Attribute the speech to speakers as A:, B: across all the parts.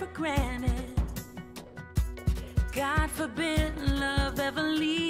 A: for granted. God forbid love ever leaves.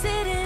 A: sitting